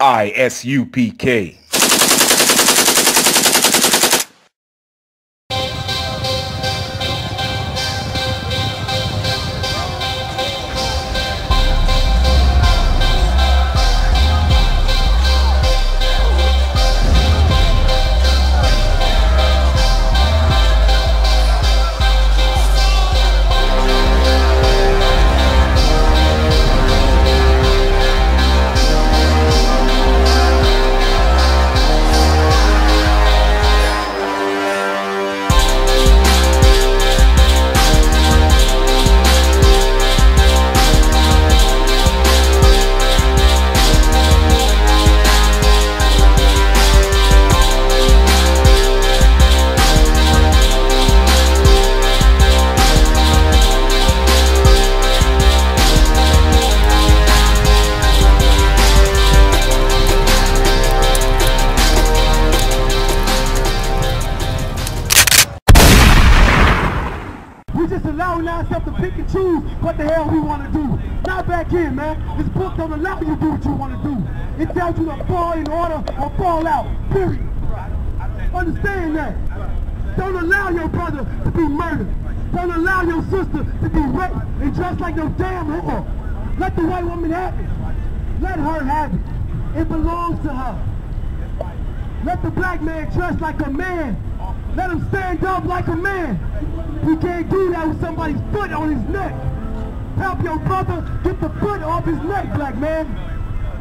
ISUPK. We the hell we want to do. Not back in, man. This book don't allow you to do what you want to do. It tells you to fall in order or fall out. Period. Understand that. Don't allow your brother to be murdered. Don't allow your sister to be raped and dressed like no damn whore. Let the white woman have it. Let her have it. It belongs to her. Let the black man dress like a man. Let him stand up like a man. He can't do that with somebody's foot on his neck. Help your brother get the foot off his neck, black man.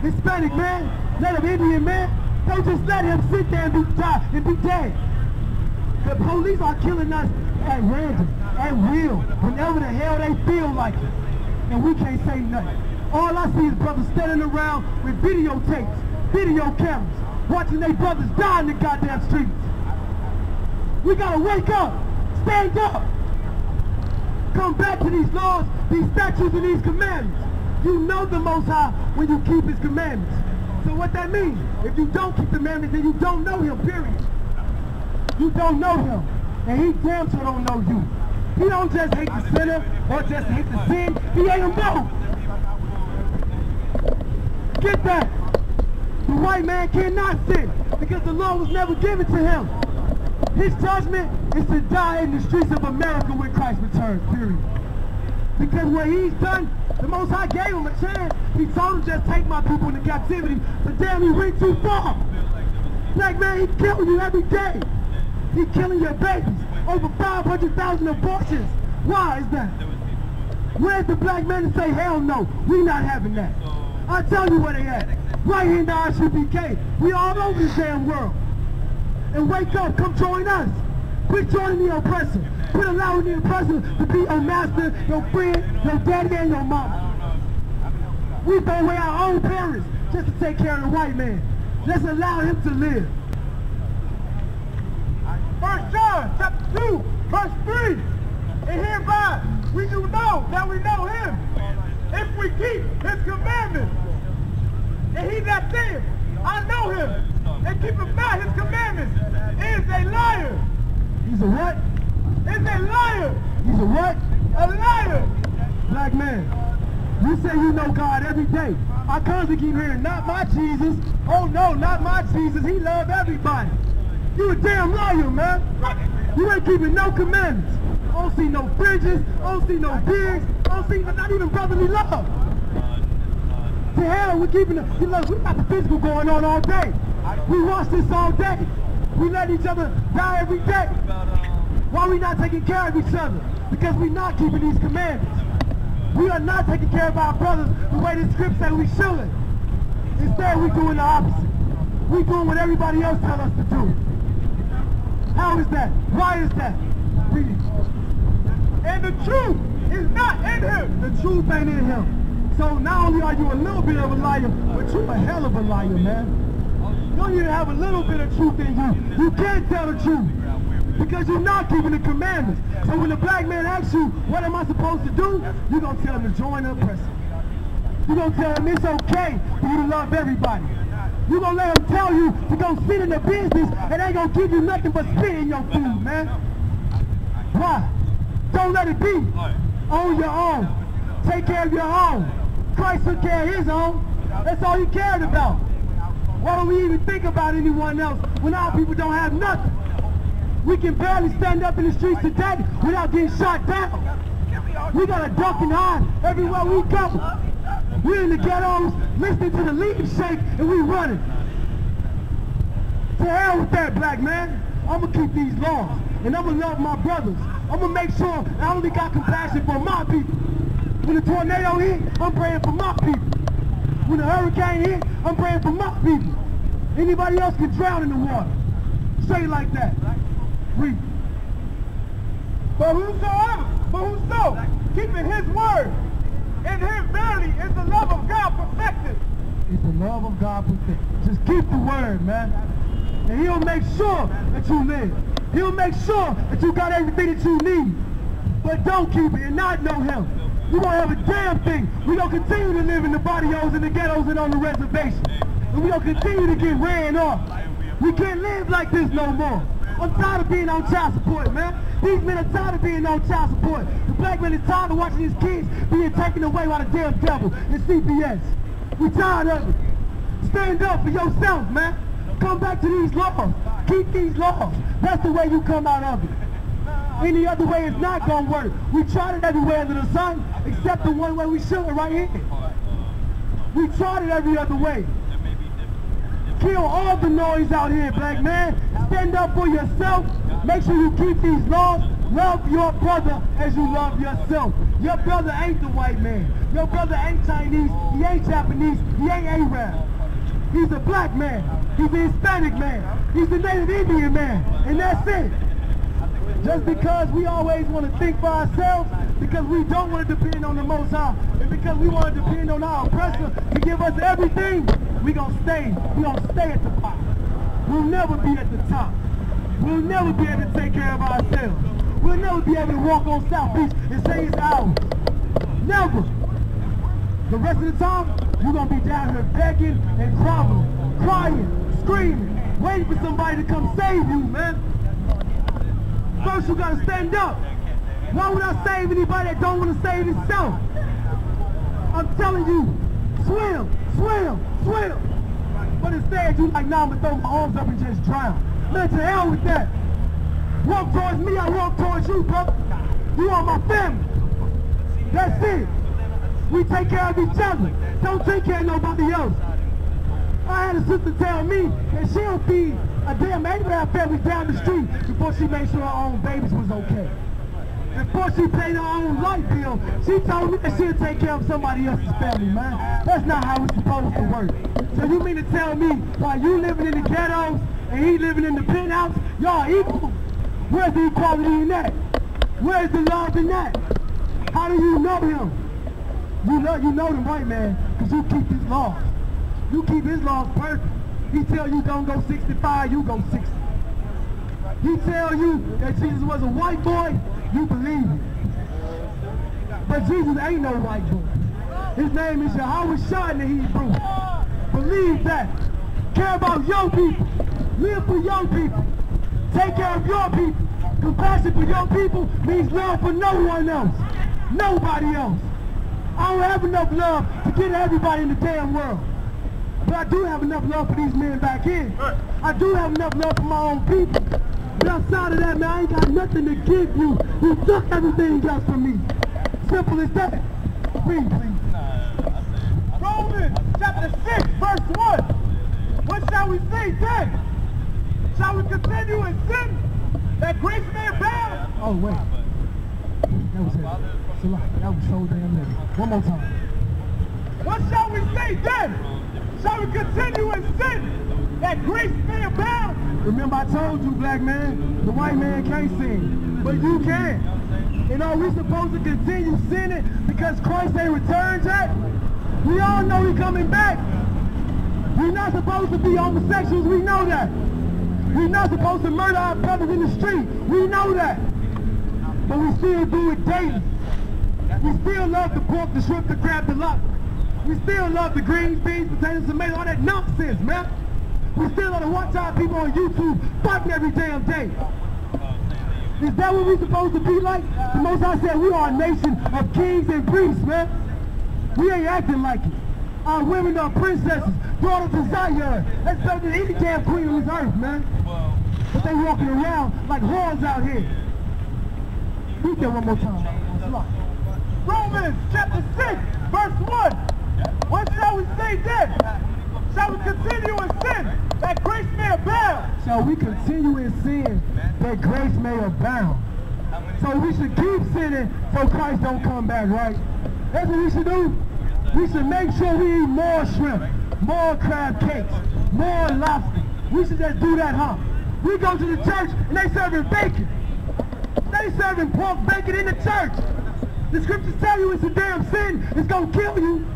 Hispanic man, him Indian man. Don't just let him sit there and be die and be dead. The police are killing us at random, at will, whenever the hell they feel like it. And we can't say nothing. All I see is brothers standing around with videotapes, video cameras, watching their brothers die in the goddamn streets. We gotta wake up, stand up. Come back to these laws, these statutes, and these commandments. You know the Most High when you keep His commandments. So what that means, if you don't keep the commandments, then you don't know Him, period. You don't know Him, and He damn sure don't know you. He don't just hate the sinner or just hate the sin, He hate them both. Get that. The white man cannot sin because the law was never given to him. His judgment is to die in the streets of America when Christ returns, period. Because what he's done, the Most High gave him a chance. He told him just take my people into captivity, but damn, he went too far. Black man, he's killing you every day. He's killing your babies. Over 500,000 abortions. Why is that? Where's the black man to say, hell no, we not having that? I tell you where they at. Right here in the ISUPK. We all over this damn world. And wake up, come join us. Quit joining the oppressor. Quit allowing the oppressor to be your master, your friend, your daddy, and your mama. We throw away our own parents just to take care of the white man. Let's allow him to live. First John chapter 2, verse 3. And hereby we do know that we know him if we keep his commandments. And he that saith, I know him, and keepeth not his commandments, is a liar. He's a what? Is a liar. He's a what? A liar. Black man, you say you know God every day. I constantly keep hearing, not my Jesus. Oh no, not my Jesus. He loved everybody. You a damn liar, man. You ain't keeping no commandments. I don't see no bridges. I don't see no beards. I don't see not even brotherly love. To hell, we're keeping the, you look, we got the physical going on all day. We watch this all day. We let each other die every day. Why we not taking care of each other? Because we not keeping these commandments. We are not taking care of our brothers the way the script said we should. Instead, we doing the opposite. We doing what everybody else tell us to do. How is that? Why is that? And the truth is not in him. The truth ain't in him. So not only are you a little bit of a liar, but you a hell of a liar, man. You don't have a little bit of truth in you. You can't tell the truth. Because you're not keeping the commandments. So when the black man asks you, what am I supposed to do? You're going to tell him to join the oppressor. You're going to tell him it's okay for you to love everybody. You're going to let him tell you to go sit in the business and they going to give you nothing but spit in your food, man. Why? Don't let it be. Own your own. Take care of your own. Christ took care of his own. That's all he cared about. Why don't we even think about anyone else when our people don't have nothing? We can barely stand up in the streets today without getting shot down. We got a duck and hide everywhere we go. We're in the ghettos listening to the leaves shake and we running. To hell with that, black man. I'm going to keep these laws and I'm going to love my brothers. I'm going to make sure I only got compassion for my people. When the tornado hit, I'm praying for my people. When the hurricane hit, I'm praying for my people. Anybody else can drown in the water. Straight like that. Read. But whosoever, but whoso, keeping his word, in him verily is the love of God perfected. It's the love of God perfected. Just keep the word, man. And he'll make sure that you live. He'll make sure that you got everything that you need. But don't keep it and not know him. You won't have a damn thing. we to continue to live in the barrios and the ghettos and on the reservation. And we to continue to get ran off. We can't live like this no more. I'm tired of being on child support, man. These men are tired of being on child support. The black man is tired of watching his kids being taken away by the damn devil in CPS. We tired of it. Stand up for yourself, man. Come back to these laws. Keep these laws. That's the way you come out of it. Any other way is not going to work. We tried it everywhere under the sun, except the one way we should right here. We tried it every other way. Kill all the noise out here, black man. Stand up for yourself. Make sure you keep these laws. Love your brother as you love yourself. Your brother ain't the white man. Your brother ain't Chinese. He ain't Japanese. He ain't Arab. He's a black man. He's a Hispanic man. He's a Native Indian man. And that's it. Just because we always want to think for ourselves, because we don't want to depend on the Most High, and because we want to depend on our oppressor to give us everything, we gonna stay. We gonna stay at the top. We'll never be at the top. We'll never be able to take care of ourselves. We'll never be able to walk on South Beach and say it's ours. Never. The rest of the time, you're going to be down here begging and groveling, crying, screaming, waiting for somebody to come save you, man. First, you got to stand up. Why would I save anybody that don't want to save himself? I'm telling you, swim, swim, swim. But instead, you like, nah, I'm to throw my arms up and just drown. Man, to hell with that. Walk towards me, I walk towards you, brother. You are my family. That's it. We take care of each other. Don't take care of nobody else. I had a sister tell me that she'll feed a damn Abraham family down the street before she made sure her own babies was okay. Before she paid her own light bill, she told me that she'll take care of somebody else's family, man. That's not how it's supposed to work. So you mean to tell me why you living in the ghettos and he living in the penthouse, y'all equal? Where's the equality in that? Where's the love in that? How do you know him? You know you know the white man because you keep his laws. You keep his laws perfect. He tell you don't go 65, you go 60. He tell you that Jesus was a white boy, you believe it. But Jesus ain't no white boy. His name is Yahweh Shah in the Hebrew. Believe that. Care about young people. Live for young people. Take care of your people. Compassion for your people means love for no one else. Nobody else. I don't have enough love to get everybody in the damn world. But I do have enough love for these men back here. I do have enough love for my own people. But outside of that, man, I ain't got nothing to give you. You took everything else from me. Simple as that. Read, please. Romans chapter 6, verse 1. What shall we say then? Shall we continue in sin that grace may abound? Oh, wait. That was it. That was so damn heavy. One more time. What shall we say then? Shall we continue in sin that grace may abound? Remember I told you, black man, the white man can't sin, but you can. And are we supposed to continue sinning because Christ ain't returned yet? We all know he's coming back. We're not supposed to be homosexuals, we know that. We're not supposed to murder our brothers in the street, we know that. But we still do it daily. We still love the pork, the shrimp, the crab, the lobster. We still love the greens, beans, potatoes, tomatoes, all that nonsense, man. We still love to watch our people on YouTube fighting every damn day. Is that what we're supposed to be like? The Most High said we are a nation of kings and priests, man. We ain't acting like it. Our women are princesses, daughters of Zion. That's better than any damn queen on this earth, man. But they walking around like whores out here. Read that one more time. Romans chapter 6, verse 1. Shall we say then? Shall we continue in sin that grace may abound? Shall we continue in sin that grace may abound? So we should keep sinning so Christ don't come back, right? That's what we should do. We should make sure we eat more shrimp, more crab cakes, more lobster. We should just do that, huh? We go to the church and they serving bacon. They serving pork bacon in the church. The scriptures tell you it's a damn sin. It's gonna kill you.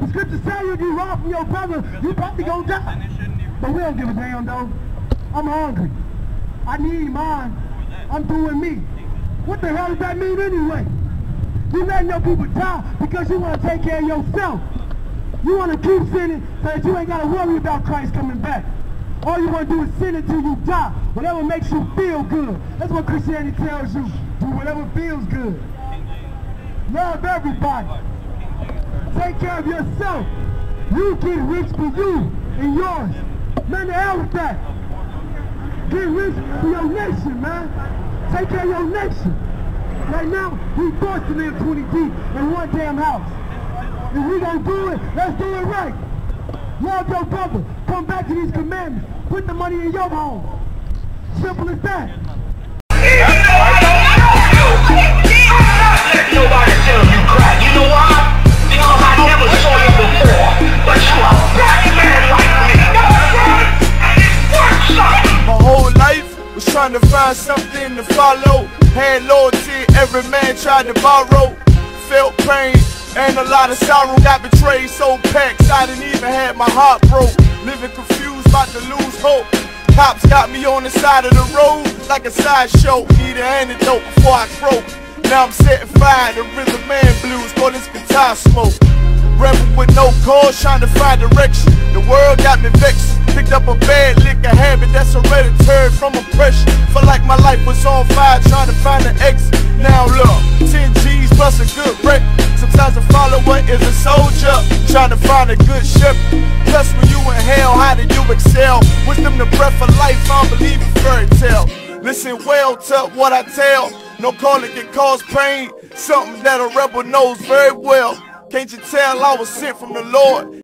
The scriptures tell you if you rob from your brother, you probably gonna die. But we don't give a damn though. I'm hungry. I need mine. I'm doing me. What the hell does that mean anyway? You letting your people die because you want to take care of yourself. You want to keep sinning so that you ain't got to worry about Christ coming back. All you want to do is sin until you die. Whatever makes you feel good. That's what Christianity tells you. Do whatever feels good. Love everybody. Take care of yourself. You get rich for you and yours. Man, the hell with that. Get rich for your nation, man. Take care of your nation. Right now, we forced to live 20 deep in one damn house. If we gonna do it, let's do it right. Love your brother. Come back to these commandments. Put the money in your home. Simple as that. I don't know you. I'm not Let nobody tell you cry. You know why? My whole life was trying to find something to follow. Had loyalty, every man tried to borrow. Felt pain and a lot of sorrow. Got betrayed, so packed, I didn't even have my heart broke. Living confused, about to lose hope. Cops got me on the side of the road like a sideshow. Need an antidote before I croak. Now I'm setting fire to rhythm and blues for this guitar smoke. Rebel with no cause, trying to find direction. The world got me vexed. Picked up a bad liquor habit that's hereditary from oppression. Felt like my life was on fire, trying to find an exit. Now look, 10 G's plus a good wreck. Sometimes a follower is a soldier, trying to find a good ship. Plus, when you in hell, how do you excel? Wisdom, the breath of life, I don't believe in fairy tale. Listen well to what I tell. No calling can cause pain. Something that a rebel knows very well. Can't you tell I was sent from the Lord?